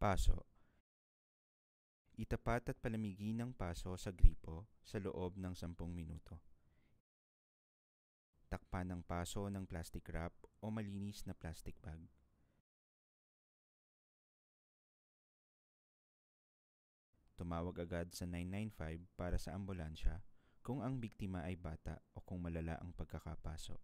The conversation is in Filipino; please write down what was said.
Paso. Itapat at palamigin ng paso sa gripo sa loob ng 10 minuto. Takpan ng paso ng plastic wrap o malinis na plastic bag. Tumawag agad sa 995 para sa ambulansya kung ang biktima ay bata o kung malala ang pagkakapaso.